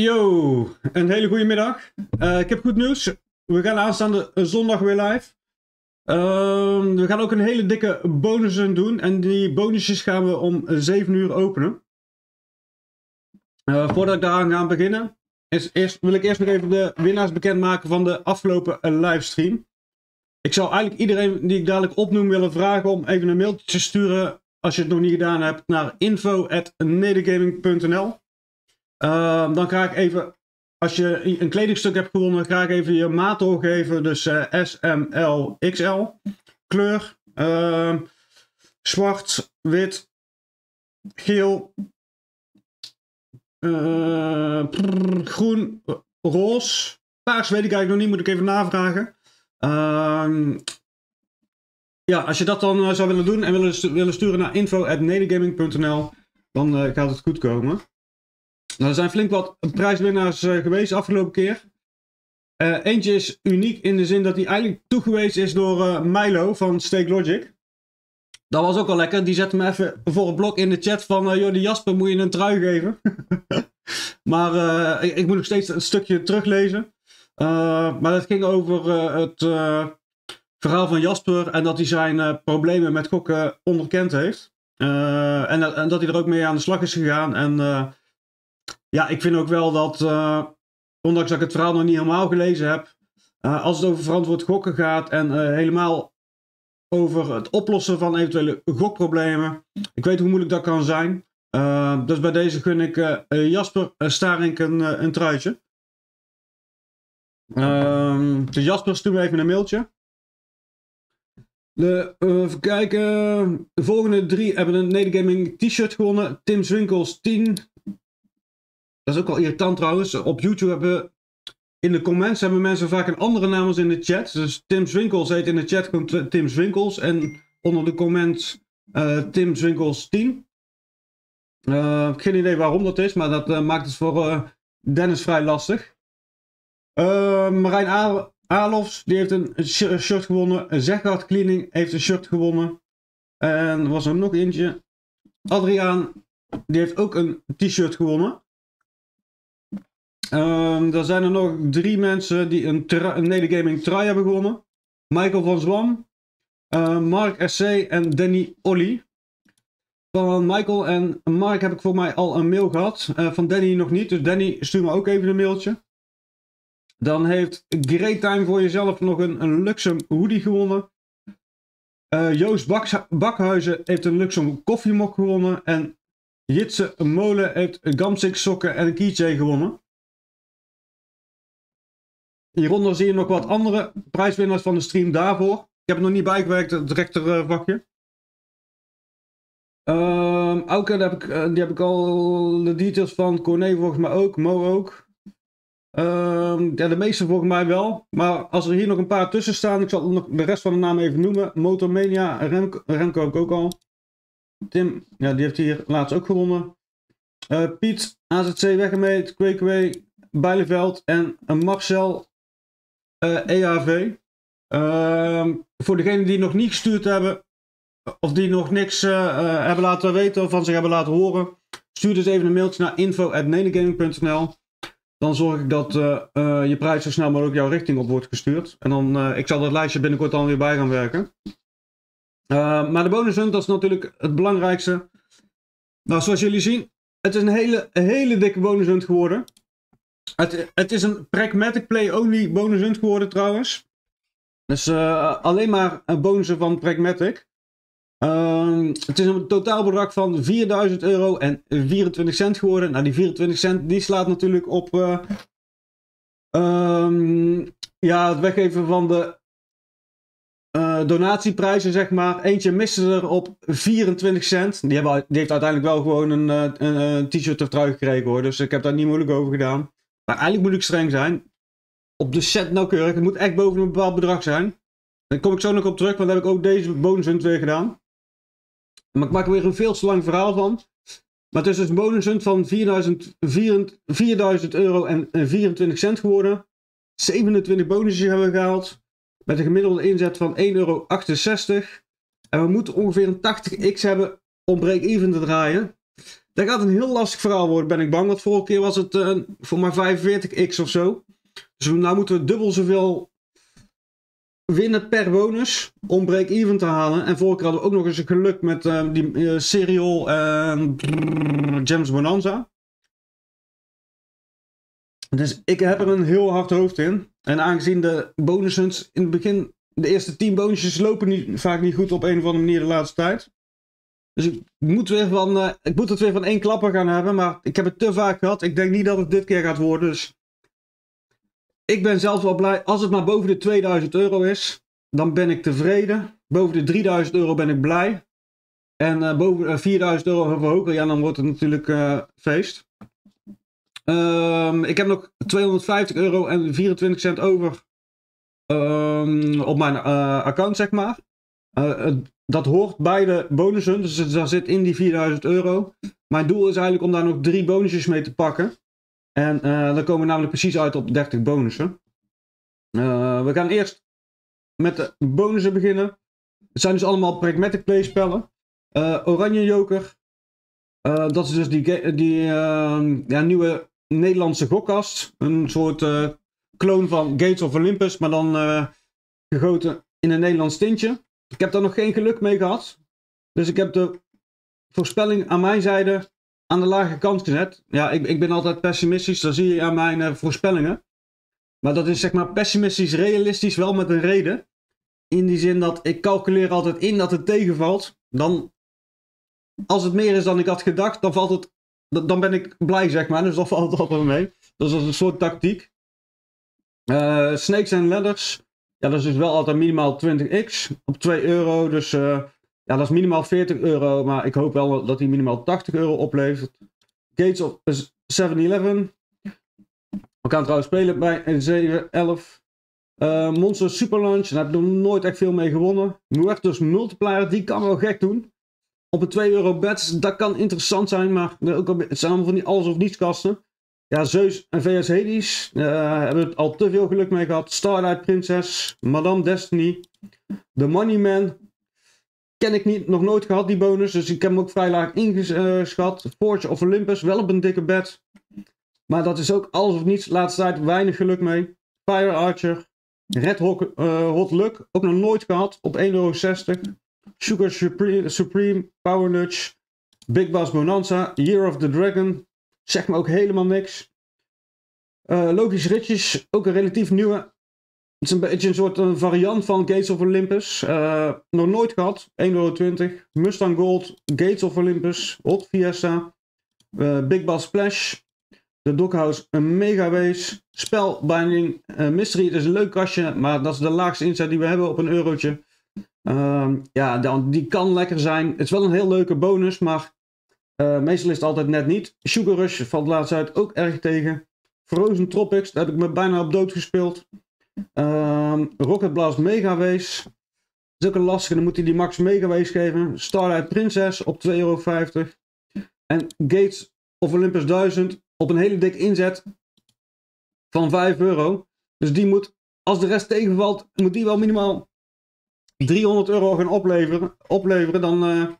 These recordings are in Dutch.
Yo, een hele goede middag. Eh, ik heb goed nieuws. We gaan aanstaande zondag weer live. Ehm, we gaan ook een hele dikke bonussen doen. En die bonusjes gaan we om 7 uur openen. Eh, voordat ik daaraan ga beginnen, is eerst, wil ik eerst nog even de winnaars bekendmaken van de afgelopen livestream. Ik zou eigenlijk iedereen die ik dadelijk opnoem willen vragen om even een mailtje te sturen als je het nog niet gedaan hebt naar info.nedergaming.nl uh, Dan ga ik even, als je een kledingstuk hebt gewonnen, ga ik even je maat doorgeven. Dus uh, S, M, L, XL. Kleur, uh, zwart, wit, geel, prrr, groen, roze. Paars weet ik eigenlijk nog niet, moet ik even navragen. Uh, ja, als je dat dan uh, zou willen doen en willen, willen sturen naar info.nedergaming.nl, dan gaat het goed komen. Nou, er zijn flink wat prijswinnaars uh, geweest de afgelopen keer. eentje is uniek in de zin dat hij eigenlijk toegewezen is door Milo van Stake Logic. Dat was ook wel lekker. Die zette me even voor het blok in de chat van... joh, die Jasper moet je een trui geven. maar ik, ik, moet nog steeds een stukje teruglezen. maar het ging over het verhaal van Jasper en dat hij zijn uh, problemen met gokken onderkend heeft. Uh, en, en, dat hij er ook mee aan de slag is gegaan. En uh, ja, ik vind ook wel dat, ondanks dat ik het verhaal nog niet helemaal gelezen heb, als het over verantwoord gokken gaat en helemaal over het oplossen van eventuele gokproblemen, ik weet hoe moeilijk dat kan zijn. dus bij deze gun ik Jasper Starink een, een truitje. dus Jasper, stuur me even een mailtje. De, uh, even kijken. De volgende drie hebben een Nedergaming t-shirt gewonnen. Tim Zwinkels 10. Dat is ook wel irritant trouwens. Op YouTube hebben in de comments hebben mensen vaak een andere naam als in de chat. Dus Tim Zwinkels heet in de chat gewoon Tim Zwinkels. En onder de comments uh, Tim Zwinkels 10. Uh, geen idee waarom dat is, maar dat uh, maakt het voor Dennis vrij lastig. Marijn Alofs, die heeft een shirt gewonnen. Zeggaard Cleaning heeft een shirt gewonnen. En er was er nog eentje. Adriaan, die heeft ook een t-shirt gewonnen. Um, er zijn er nog drie mensen die een, een Nedergaming trui hebben gewonnen. Michael van Zwam, uh, Mark SC en Danny Olly. Van Michael en Mark heb ik voor mij al een mail gehad. Uh, van Danny nog niet. Dus Danny, stuur me ook even een mailtje. Dan heeft Great Time voor jezelf nog een, een Luxem hoodie gewonnen. Uh, Joost Bak Bakhuizen heeft een Luxem koffiemok gewonnen. En Jitse Molen heeft Gamsik sokken en een keychain gewonnen. Hieronder zie je nog wat andere prijswinnaars van de stream daarvoor. Ik heb het nog niet bijgewerkt, het rechtervakje. Auke, daar heb ik, uh, die heb ik al de details van. Corné volgens mij ook, Mo ook. Um, ja, de meeste volgens mij wel. Maar als er hier nog een paar tussen staan, ik zal nog de rest van de naam even noemen. Motormania, Remco, Remco heb ik ook al. Tim, ja, die heeft hier laatst ook gewonnen. Uh, Piet, AZC Weggemeet, Kweekwee, Bijleveld en Marcel eh, EAV. Uh, voor degenen die nog niet gestuurd hebben, of die nog niks uh, hebben laten weten of van zich hebben laten horen, stuur dus even een mailtje naar info.nenegaming.nl dan zorg ik dat je prijs zo snel mogelijk jouw richting op wordt gestuurd. En dan, ik zal dat lijstje binnenkort dan weer bij gaan werken. maar de bonus hunt, dat is natuurlijk het belangrijkste. Nou, zoals jullie zien, het is een hele, hele dikke bonus hunt geworden. Het, het is een pragmatic play only bonus geworden trouwens. Dus alleen maar een bonussen van pragmatic. Uh, het is een totaalbedrag van 4000 euro en 24 cent geworden. Nou, die 24 cent die slaat natuurlijk op uh, um, ja, het weggeven van de uh, donatieprijzen, zeg maar. Eentje miste er op 24 cent. Die, hebben, die heeft uiteindelijk wel gewoon een, een, een t-shirt of trui gekregen hoor. Dus ik heb daar niet moeilijk over gedaan. Maar eigenlijk moet ik streng zijn. Op de cent nauwkeurig. Het moet echt boven een bepaald bedrag zijn. Daar kom ik zo nog op terug, want dan heb ik ook deze bonus weer gedaan. Maar ik maak er weer een veel te lang verhaal van. Maar het is dus een bonushunt van 4000, 4000 euro en 24 cent geworden. 27 bonussen hebben we gehaald. Met een gemiddelde inzet van 1,68 euro. En we moeten ongeveer een 80x hebben om break-even te draaien. Dat gaat een heel lastig verhaal worden, ben ik bang. Want vorige keer was het uh, voor maar 45x of zo. Dus nu moeten we dubbel zoveel winnen per bonus om break-even te halen. En vorige keer hadden we ook nog eens een geluk met uh, die uh, Serial James Bonanza. Dus ik heb er een heel hard hoofd in. En aangezien de bonussen in het begin, de eerste 10 bonusjes lopen niet, vaak niet goed op een of andere manier de laatste tijd. Dus ik moet, weer van, uh, ik moet het weer van één klapper gaan hebben. Maar ik heb het te vaak gehad. Ik denk niet dat het dit keer gaat worden. Dus ik ben zelfs wel blij. Als het maar boven de 2000 euro is, dan ben ik tevreden. Boven de 3000 euro ben ik blij. En uh, boven uh, 4000 euro of hoger, ja, dan wordt het natuurlijk feest. Um, ik heb nog 250 euro en 24 cent over um, op mijn account, zeg maar. Uh, dat hoort bij de bonussen, dus dat zit in die 4000 euro. Mijn doel is eigenlijk om daar nog drie bonusjes mee te pakken. En uh, dan komen we namelijk precies uit op 30 bonussen. we gaan eerst met de bonussen beginnen. Het zijn dus allemaal pragmatic play spellen. Oranje Joker. dat is dus die, die ja, nieuwe Nederlandse gokkast. Een soort kloon van Gates of Olympus, maar dan gegoten in een Nederlands tintje. Ik heb daar nog geen geluk mee gehad. Dus ik heb de voorspelling aan mijn zijde aan de lage kant gezet. Ja, ik, ik ben altijd pessimistisch, dat zie je aan mijn uh, voorspellingen. Maar dat is zeg maar pessimistisch realistisch, wel met een reden. In die zin dat ik calculeer altijd in dat het tegenvalt. Dan, als het meer is dan ik had gedacht, dan valt het dan ben ik blij, zeg maar. Dus dat valt altijd mee. Dus dat is een soort tactiek. Uh, snakes en ladders. Ja, dat is dus wel altijd minimaal 20x op 2 euro. Dus uh, ja, dat is minimaal 40 euro. Maar ik hoop wel dat die minimaal 80 euro oplevert. Gates of 7-Eleven. We gaan trouwens spelen bij 7, 11. Uh, Monster Super Lunch. Daar heb ik nog nooit echt veel mee gewonnen. Muertos Multiplier, die kan wel gek doen op een 2 euro bed, dat kan interessant zijn, maar ook het zijn allemaal van die alles of niets kasten. Ja, Zeus en VS Hades uh, hebben het al te veel geluk mee gehad. Starlight Princess, Madame Destiny, The Money Man. Ken ik niet, nog nooit gehad die bonus, dus ik heb hem ook vrij laag ingeschat. Forge of Olympus, wel op een dikke bed. Maar dat is ook alles of niets, laatste tijd weinig geluk mee. Fire Archer, Red Hot, Hot Luck, ook nog nooit gehad, op 1,60 euro. Sugar Supreme, Supreme Power Nudge, Big Boss Bonanza, Year of the Dragon. Zeg me ook helemaal niks. Uh, Logisch Ritjes, ook een relatief nieuwe. Het is een beetje een soort een variant van Gates of Olympus. Uh, nog nooit gehad, 1,20 euro. Mustang Gold, Gates of Olympus, Hot Fiesta, Big Bass Splash, de Doghouse, een Mega Waze, Spellbinding, Mystery. Het is een leuk kastje, maar dat is de laagste inzet die we hebben op een eurotje. Um, ja, dan, die kan lekker zijn. Het is wel een heel leuke bonus, maar uh, meestal is het altijd net niet. Sugar Rush valt laatst uit ook erg tegen. Frozen Tropics, daar heb ik me bijna op dood gespeeld. Um, Rocket Blast Mega Waze. Dat is ook een lastige, dan moet hij die max Mega Waze geven. Starlight Princess op 2,50 euro. En Gates of Olympus 1000 op een hele dik inzet van 5 euro. Dus die moet, als de rest tegenvalt, moet die wel minimaal 300 euro gaan opleveren, opleveren dan. Uh,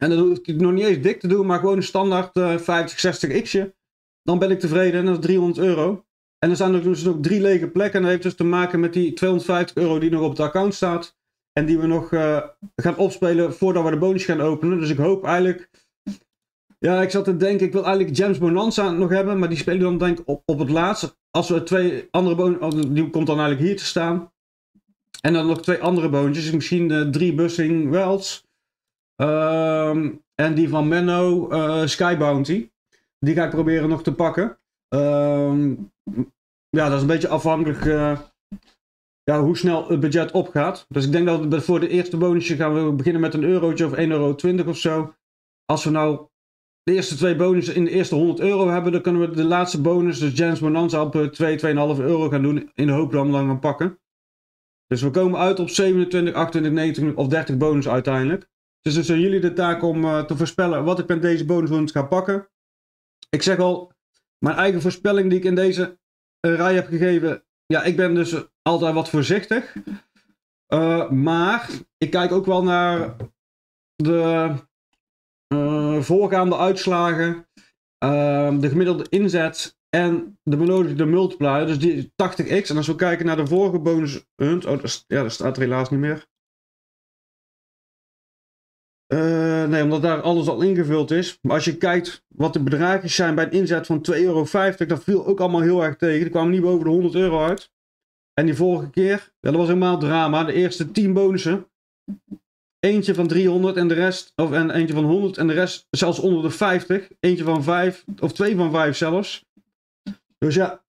en dan hoef ik nog niet eens dik te doen, maar gewoon een standaard uh, 50, 60 x'je. Dan ben ik tevreden en dat is 300 euro. En er zijn er dus ook drie lege plekken. En dat heeft dus te maken met die 250 euro die nog op het account staat. En die we nog uh, gaan opspelen voordat we de bonus gaan openen. Dus ik hoop eigenlijk. Ja, ik zat te denken, ik wil eigenlijk James Bonanza nog hebben. Maar die spelen dan denk ik op, op het laatste. Als we twee andere bonus. Die komt dan eigenlijk hier te staan. En dan nog twee andere boontjes. Misschien uh, drie Bussing Wells. Ehm, en die van Menno uh, Sky Bounty. Die ga ik proberen nog te pakken. Ehm, ja, dat is een beetje afhankelijk uh, ja, hoe snel het budget opgaat. Dus ik denk dat we voor de eerste bonusje gaan we beginnen met een eurotje of 1,20 euro of zo. Als we nou de eerste twee bonussen in de eerste 100 euro hebben, dan kunnen we de laatste bonus, dus Jens Bonanza, op 2, 2,5 euro gaan doen. In de hoop dat we dan gaan pakken. Dus we komen uit op 27, 28, 29 of 30 bonus uiteindelijk. Dus het is aan jullie de taak om uh, te voorspellen wat ik met deze bonus ga pakken. Ik zeg al, mijn eigen voorspelling die ik in deze uh, rij heb gegeven. Ja, ik ben dus altijd wat voorzichtig. Uh, maar ik kijk ook wel naar de voorgaande uitslagen, uh, de gemiddelde inzet en de benodigde multiplier, dus die 80x. En als we kijken naar de vorige bonus hunt, oh, ja, dat staat er helaas niet meer. Uh, nee, omdat daar alles al ingevuld is. Maar als je kijkt wat de bedragjes zijn bij een inzet van 2,50 euro, dat viel ook allemaal heel erg tegen. Die kwamen niet boven de 100 euro uit. En die vorige keer, dat was helemaal drama. De eerste 10 bonussen. Eentje van 300 en de rest, of en eentje van 100 en de rest zelfs onder de 50. Eentje van 5, of twee van 5 zelfs. Dus ja,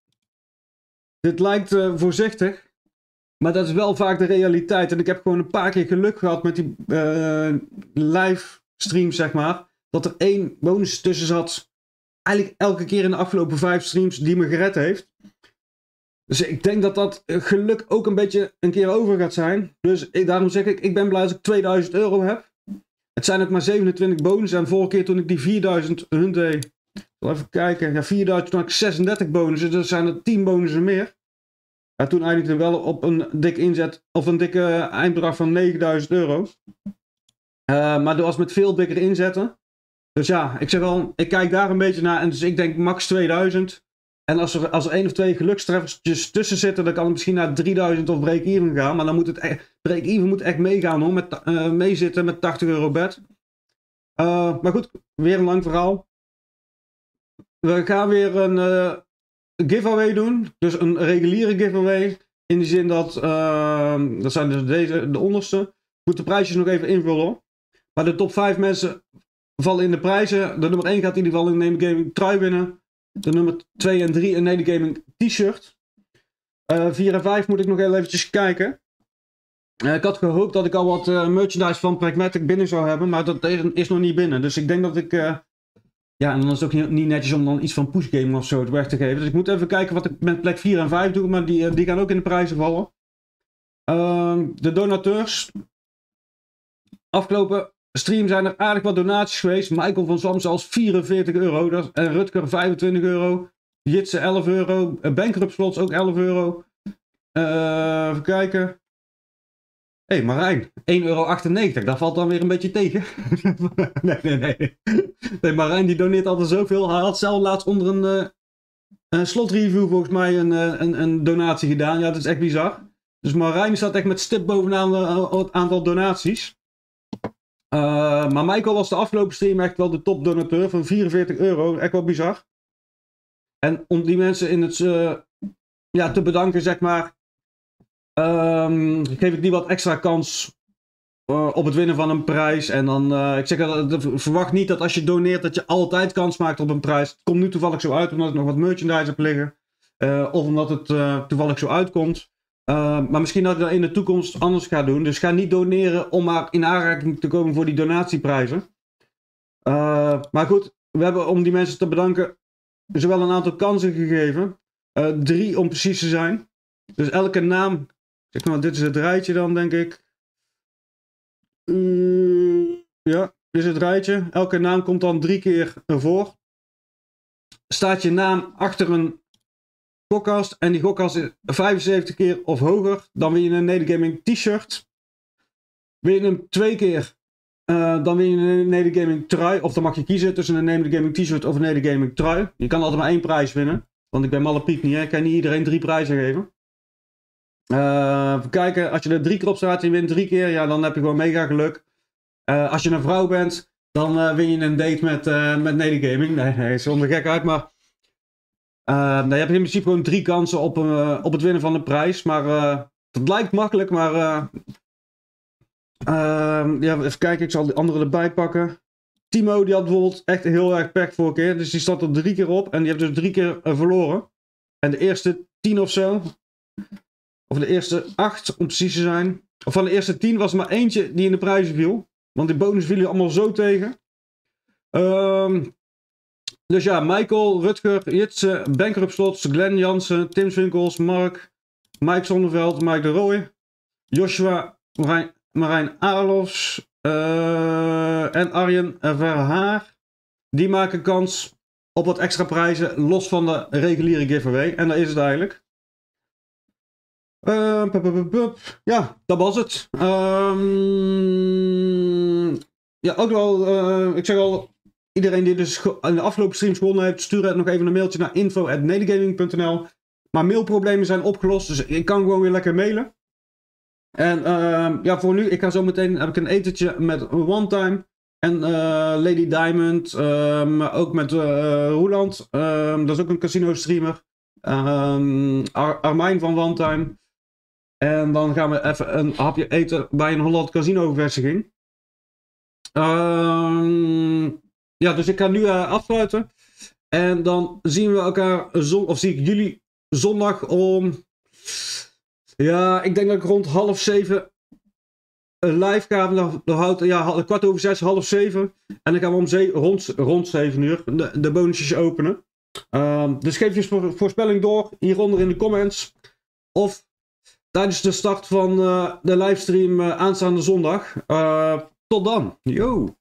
dit lijkt uh, voorzichtig. Maar dat is wel vaak de realiteit. En ik heb gewoon een paar keer geluk gehad met die uh, zeg maar. Dat er één bonus tussen zat. Eigenlijk elke keer in de afgelopen vijf streams die me gered heeft. Dus ik denk dat dat geluk ook een beetje een keer over gaat zijn. Dus ik, daarom zeg ik, ik ben blij als ik 2000 euro heb. Het zijn ook maar 27 bonussen. En vorige keer toen ik die 4000 hun deed. Even kijken. Ja, 4000 toen had ik 36 bonussen. Dus zijn er 10 bonussen meer. Ja, toen eindigde wel op een dik inzet. Of een dikke eindbedrag van 9000 euro. Uh, maar dat was met veel dikker inzetten. Dus ja, ik zeg wel, ik kijk daar een beetje naar. En dus ik denk max 2000. En als er, als er één of twee gelukstreffertjes tussen zitten, dan kan het misschien naar 3000 of break-even gaan. Maar dan moet het echt, break-even moet echt meegaan hoor, met, uh, meezitten met 80 euro bed. Uh, maar goed, weer een lang verhaal. We gaan weer een giveaway doen. Dus een reguliere giveaway. In de zin dat, dat zijn dus deze, de onderste. Moet de prijsjes nog even invullen. Maar de top 5 mensen vallen in de prijzen. De nummer 1 gaat in ieder geval in Name Gaming trui winnen. De nummer 2 en 3 een Nede Gaming t-shirt. Uh, eh, 4 en 5 moet ik nog heel eventjes kijken. Uh, ik had gehoopt dat ik al wat uh, merchandise van Pragmatic binnen zou hebben, maar dat is nog niet binnen. Dus ik denk dat ik. Ja, en dan is het ook niet, netjes om dan iets van Push Game of zo weg te geven. Dus ik moet even kijken wat ik met plek 4 en 5 doe, maar die, die gaan ook in de prijzen vallen. Ehm, de donateurs. Afgelopen stream zijn er aardig wat donaties geweest. Michael van Zam zelfs 44 euro. en Rutger 25 euro. Jitse 11 euro. Bankrupt Slots ook 11 euro. Uh, even kijken. Hé, hey, Marijn, 1,98 euro. Dat valt dan weer een beetje tegen. nee, nee, nee. Nee, Marijn die doneert altijd zoveel. Hij had zelf laatst onder een, uh, een slotreview volgens mij een, uh, een, een, donatie gedaan. Ja, dat is echt bizar. Dus Marijn staat echt met stip bovenaan het aantal donaties. Uh, maar Michael was de afgelopen stream echt wel de topdonateur van 44 euro. Echt wel bizar. En om die mensen in het, uh, ja, te bedanken, zeg maar, um, geef ik die wat extra kans uh, op het winnen van een prijs. En dan, ik zeg, verwacht niet dat als je doneert dat je altijd kans maakt op een prijs. Het komt nu toevallig zo uit omdat ik nog wat merchandise heb liggen. of omdat het toevallig zo uitkomt. Uh, maar misschien dat ik dat in de toekomst anders ga doen. Dus ga niet doneren om maar in aanraking te komen voor die donatieprijzen. Uh, maar goed, we hebben om die mensen te bedanken zowel een aantal kansen gegeven. Uh, drie om precies te zijn. Dus elke naam, maar, dit is het rijtje dan denk ik. ja, dit is het rijtje. Elke naam komt dan drie keer ervoor. Staat je naam achter een gokkast. En die gokkast is 75 keer of hoger. Dan win je een Nedergaming t-shirt. Win je hem twee keer. Uh, dan win je een Nedergaming trui. Of dan mag je kiezen tussen een Nedergaming t-shirt of een Nedergaming trui. Je kan altijd maar één prijs winnen. Want ik ben malle piek niet. Hè? Ik kan niet iedereen drie prijzen geven. Even kijken. Als je er drie keer op staat en je wint drie keer. Ja, dan heb je gewoon mega geluk. Uh, als je een vrouw bent. Dan win je een date met, met Nedergaming. Nee, nee, zonder gekheid. Maar uh, nou, je hebt in principe gewoon drie kansen op, op het winnen van de prijs. Maar het lijkt makkelijk, maar... Ehm, ja, even kijken, ik zal de andere erbij pakken. Timo, die had bijvoorbeeld echt heel erg pech vorige keer. Dus die stond er drie keer op en die heeft dus drie keer verloren. En de eerste tien of zo, of de eerste acht om precies te zijn. Of van de eerste tien was er maar eentje die in de prijzen viel. Want die bonus viel allemaal zo tegen. Um, dus ja, Michael, Rutger, Jitse, Banker Slots, Glenn Jansen, Tim Swinkels, Mark, Mike Zonneveld, Mike de Rooij, Joshua, Marijn, Marijn Arlofs uh, en Arjen Verhaar. Die maken kans op wat extra prijzen los van de reguliere giveaway. En dat is het eigenlijk. Pup. Ja, dat was het. Um, ja, ook wel, eh, ik zeg al, iedereen die dus in de afgelopen streams gewonnen heeft, stuur het nog even een mailtje naar info.nedergaming.nl. Maar mailproblemen zijn opgelost, dus ik kan gewoon weer lekker mailen. En ehm, ja, voor nu, ik ga zo meteen, heb ik een etentje met One Time en eh, Lady Diamond, ehm, maar ook met uh, Roeland, ehm, dat is ook een casino streamer. Ar Armijn van One Time. En dan gaan we even een hapje eten bij een Holland Casino vestiging. ja, dus ik ga nu uh, afsluiten. En dan zien we elkaar zon of zie ik jullie zondag om ja, ik denk dat ik rond half zeven een live ga. Dan, houdt, ja, kwart over zes, half zeven. En dan gaan we om rond, rond zeven uur de, de bonusjes openen. Um, dus geef je voorspelling door hieronder in de comments. Of tijdens de start van uh, de livestream uh, aanstaande zondag. Uh, tot dan. Yo!